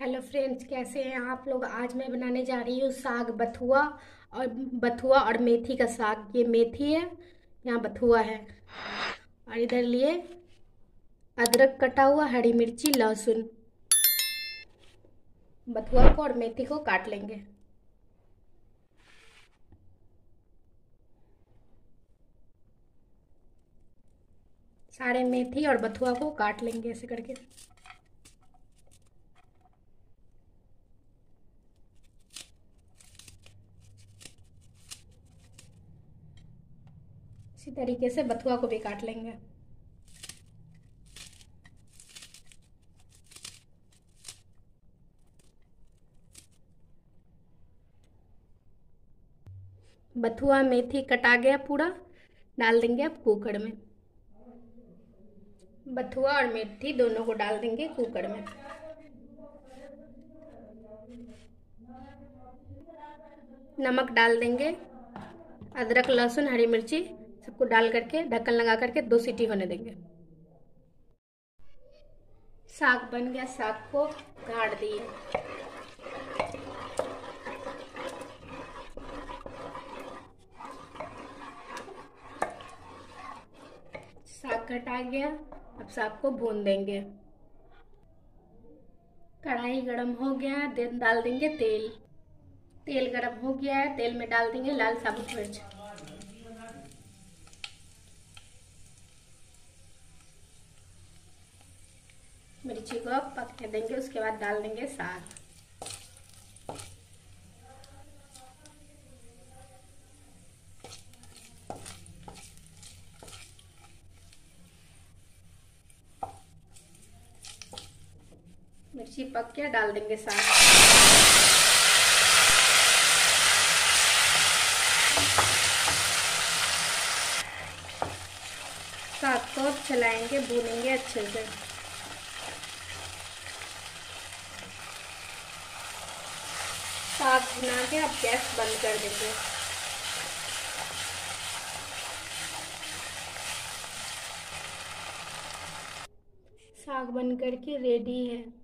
Hello friends, कैसे हैं आप लोग? आज मैं बनाने जा रही हूँ साग बथुआ और बथुआ और मेथी का साग। ये मेथी है, यहाँ बथुआ है। और इधर लिए अदरक कटा हुआ, हरी मिर्ची, लहसुन। बथुआ को और मेथी को काट लेंगे। सारे मेथी और बथुआ को काट लेंगे ऐसे करके। इसी तरीके से बथुआ को भी काट लेंगे। बथुआ मेथी कटा गया पूरा, डाल देंगे अब कुकर में। बथुआ और मेथी दोनों को डाल देंगे कुकर में। नमक डाल देंगे, अदरक, लहसुन, हरी मिर्ची सबको डाल करके, ढक्कन लगा करके दो सीटी होने देंगे। साग बन गया, साग को गाड़ दिए। साग कटा गया, अब साग को भून देंगे। कढ़ाई गरम हो गया डाल देंगे तेल। तेल गरम हो गया है, तेल में डाल देंगे लाल साबुत मिर्च। मिर्ची को पकने देंगे, उसके बाद डाल देंगे साग। मिर्ची पक के डाल देंगे साग। साग को चलाएँगे, भूनेंगे अच्छे से। साग बना के आप गैस बंद कर देंगे साग बन करके रेडी है।